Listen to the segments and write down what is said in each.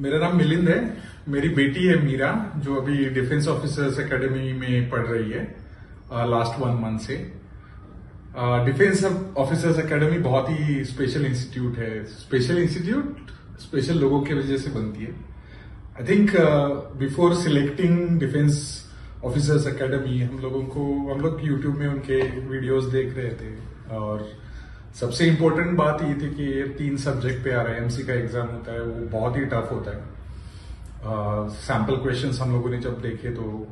मेरा नाम मिलिंद है। मेरी बेटी है मीरा, जो अभी डिफेंस ऑफिसर्स एकेडमी में पढ़ रही है लास्ट वन मंथ से। डिफेंस ऑफिसर्स एकेडमी बहुत ही स्पेशल इंस्टीट्यूट है। स्पेशल इंस्टीट्यूट स्पेशल लोगों की वजह से बनती है। I think before selecting defence officers academy हम लोगों को, हम लोग यूट्यूब में उनके वीडियोस देख रहे थे और सबसे इम्पोर्टेंट बात ये थी कि ये तीन सब्जेक्ट पे आ रहा है। एमसी का एग्ज़ाम होता है वो बहुत ही टफ होता है। सैंपल uh, क्वेश्चंस हम लोगों ने जब देखे तो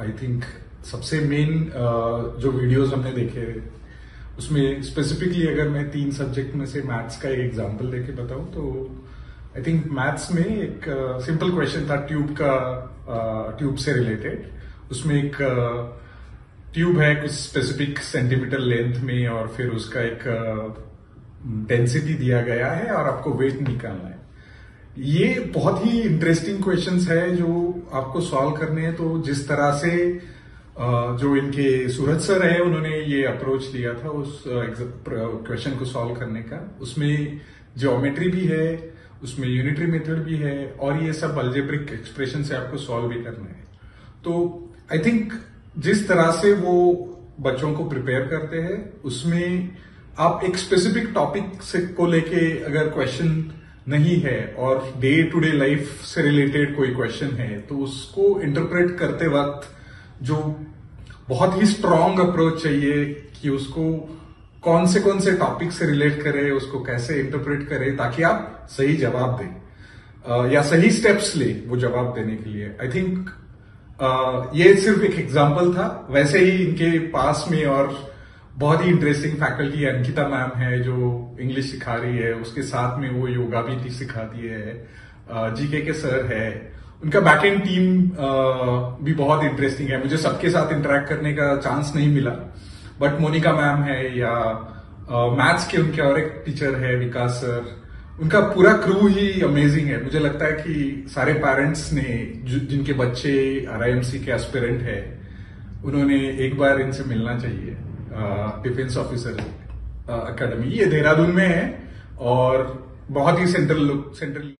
आई थिंक सबसे मेन uh, जो वीडियोस हमने देखे उसमें स्पेसिफिकली अगर मैं तीन सब्जेक्ट में से मैथ्स का एक एग्ज़ाम्पल देके बताऊँ तो आई थिंक मैथ्स में एक सिंपल uh, क्वेश्चन था ट्यूब का ट्यूब uh, से रिलेटेड उसमें एक uh, ट्यूब है कुछ स्पेसिफिक सेंटीमीटर लेंथ में और फिर उसका एक डेंसिटी दिया गया है और आपको वेट निकालना है। ये बहुत ही इंटरेस्टिंग क्वेश्चंस है जो आपको सॉल्व करने हैं। तो जिस तरह से जो इनके सूरज सर है, उन्होंने ये अप्रोच लिया था उस क्वेश्चन को सॉल्व करने का। उसमें जियोमेट्री भी है, उसमें यूनिटरी मेथड भी है और ये सब अल्जेब्रिक एक्सप्रेशन से आपको सॉल्व भी करना है। तो आई थिंक जिस तरह से वो बच्चों को प्रिपेयर करते हैं, उसमें आप एक स्पेसिफिक टॉपिक से को लेके अगर क्वेश्चन नहीं है और डे टू डे लाइफ से रिलेटेड कोई क्वेश्चन है तो उसको इंटरप्रेट करते वक्त जो बहुत ही स्ट्रांग अप्रोच चाहिए कि उसको कौन से कौन से टॉपिक से रिलेट करे, उसको कैसे इंटरप्रेट करे, ताकि आप सही जवाब दें। या सही स्टेप्स ले वो जवाब देने के लिए। आई थिंक ये सिर्फ़ एक एग्ज़ाम्पल था। वैसे ही इनके पास में और बहुत ही इंटरेस्टिंग फैकल्टी अंकिता मैम है, जो इंग्लिश सिखा रही है। उसके साथ में वो योगा भी सिखाती है। जीके के सर है। उनका बैक एंड टीम भी बहुत इंटरेस्टिंग है। मुझे सबके साथ इंटरेक्ट करने का चांस नहीं मिला। बट मोनिका मैम है या मैथ्स के उनके और एक टीचर है, विकास सर उनका पूरा क्रू ही अमेजिंग है। मुझे लगता है कि सारे पेरेंट्स ने जिनके बच्चे आरआईएमसी के एस्पिरेंट है, उन्होंने एक बार इनसे मिलना चाहिए। डिफेंस ऑफिसर अकेडमी ये देहरादून में है और बहुत ही सेंट्रल लुक सेंट्रल